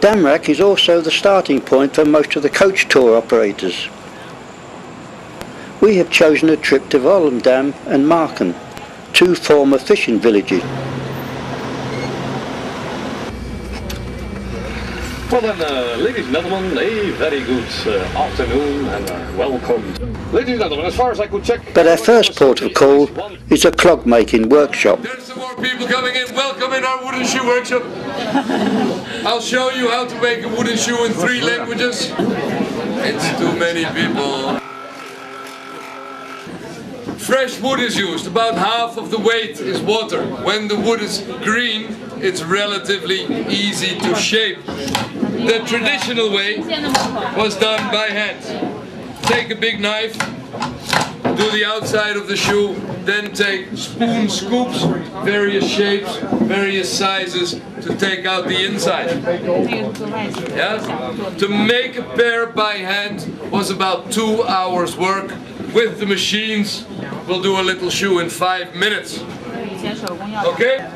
Damrak is also the starting point for most of the coach tour operators. We have chosen a trip to Volendam and Marken, two former fishing villages. Well then, uh, ladies and gentlemen, a very good uh, afternoon and uh, welcome. Ladies and gentlemen, as far as I could check... But our first port of call is a clog making workshop. There's some more people coming in. Welcome in our wooden shoe workshop. I'll show you how to make a wooden shoe in three languages. It's too many people. Fresh wood is used. About half of the weight is water. When the wood is green, it's relatively easy to shape. The traditional way was done by hand. Take a big knife, do the outside of the shoe, then take spoon scoops, various shapes, various sizes to take out the inside. Yeah? To make a pair by hand was about two hours work. With the machines, we'll do a little shoe in five minutes. Okay?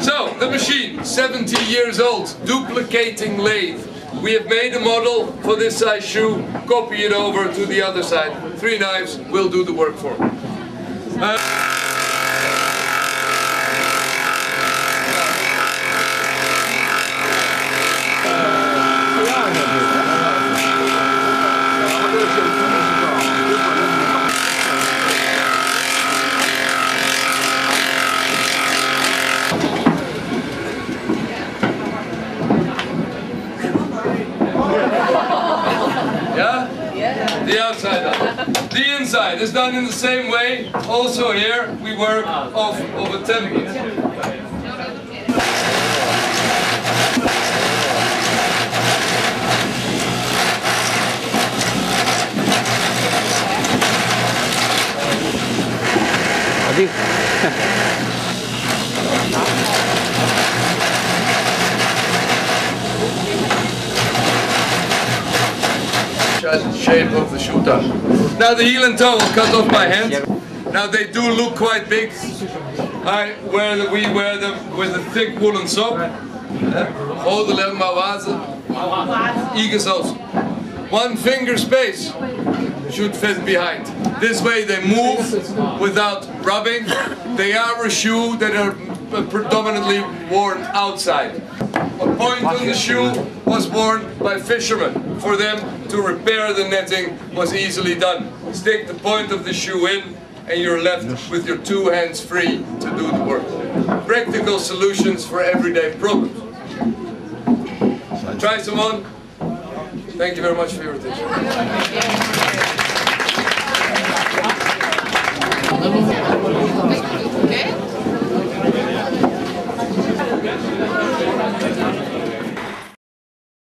So, the machine, 70 years old, duplicating lathe. We have made a model for this size shoe, copy it over to the other side. Three knives will do the work for. Uh, Yeah? The outside. The inside is done in the same way. Also here we work off of a template. Shape of the shoe top. Now the heel and toe cut off by hand. Now they do look quite big. I wear the, we wear them with a thick woolen sock. Hold them maar water. Eagles. One finger space should fit behind. This way they move without rubbing. They are a shoe that are predominantly worn outside. A point on the shoe was worn by fishermen. For them to repair the netting was easily done. Stick the point of the shoe in and you're left with your two hands free to do the work. Practical solutions for everyday problems. Try some on. Thank you very much for your attention. Okay.